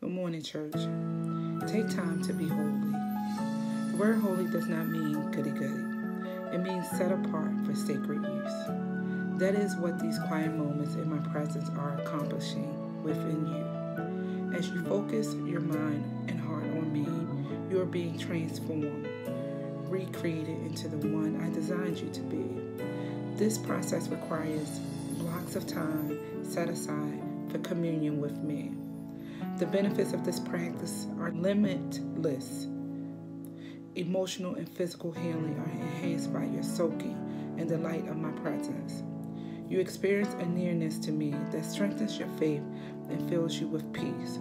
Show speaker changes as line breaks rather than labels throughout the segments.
Good morning, church. Take time to be holy. The word holy does not mean goody goody, it means set apart for sacred use. That is what these quiet moments in my presence are accomplishing within you. As you focus your mind and heart on me, you are being transformed, recreated into the one I designed you to be. This process requires blocks of time set aside for communion with me. The benefits of this practice are limitless. Emotional and physical healing are enhanced by your soaking in the light of my presence. You experience a nearness to me that strengthens your faith and fills you with peace.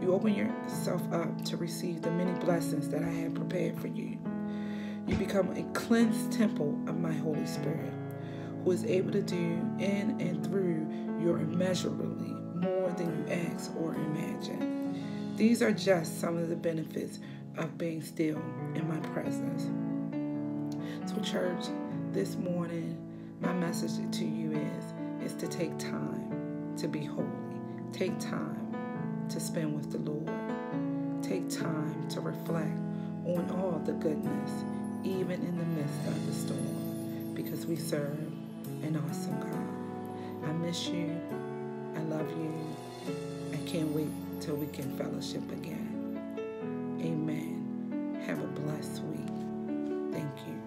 You open yourself up to receive the many blessings that I have prepared for you. You become a cleansed temple of my Holy Spirit, who is able to do in and through your immeasurably more than you ask or imagine. These are just some of the benefits of being still in my presence. So, church, this morning, my message to you is, is to take time to be holy. Take time to spend with the Lord. Take time to reflect on all the goodness, even in the midst of the storm, because we serve an awesome God. I miss you. I love you. I can't wait till we can fellowship again. Amen. Have a blessed week. Thank you.